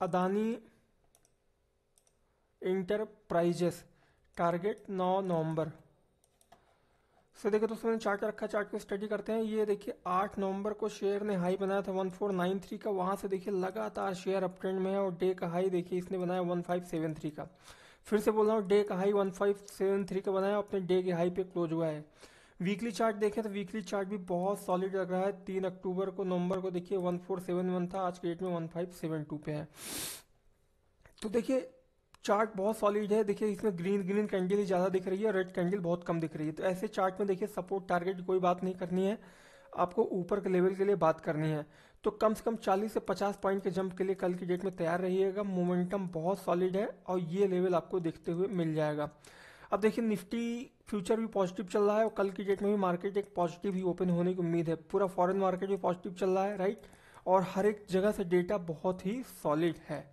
Adani enterprises target 9 नवंबर। So देखिए दोस्तों, मैंने चार्ट रखा, चार्ट को स्टडी करते हैं। ये देखिए 8 नवंबर को शेयर ने हाई बनाया था 1493 का। वहाँ से देखिए, लगातार शेयर अप ट्रेंड में है और डे का हाई देखिए, इसने बनाया 1573 का। फिर से बोल रहा हूँ, डे का हाई 1573 का बनाया, अपने डे के हाई पे क्लोज हुआ है। वीकली चार्ट देखें तो वीकली चार्ट भी बहुत सॉलिड लग रहा है। तीन अक्टूबर को, नवंबर को देखिए वन फोर सेवन वन था, आज के डेट में वन फाइव सेवन टू पे है। तो देखिए, चार्ट बहुत सॉलिड है। देखिए, इसमें ग्रीन ग्रीन कैंडल ही ज़्यादा दिख रही है रेड कैंडल बहुत कम दिख रही है। तो ऐसे चार्ट में देखिए सपोर्ट टारगेट कोई बात नहीं करनी है। आपको ऊपर के लेवल के लिए बात करनी है। तो कम से कम 40 से 50 पॉइंट के जंप के लिए कल की डेट में तैयार रहिएगा। मोमेंटम बहुत सॉलिड है और ये लेवल आपको देखते हुए मिल जाएगा। अब देखिए निफ्टी फ्यूचर भी पॉजिटिव चल रहा है और कल की डेट में भी मार्केट एक पॉजिटिव ही ओपन होने की उम्मीद है। पूरा फॉरेन मार्केट भी पॉजिटिव चल रहा है, राइट? और हर एक जगह से डेटा बहुत ही सॉलिड है।